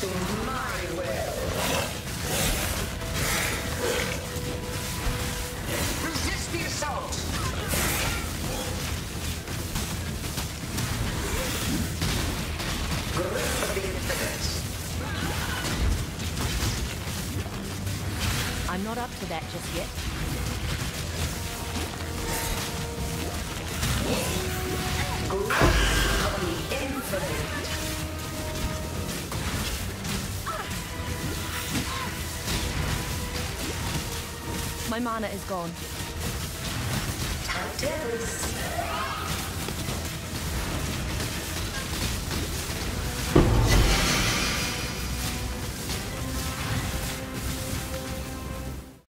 to my will. Resist the assault. I'm not up to that just yet. My mana is gone. Tempest.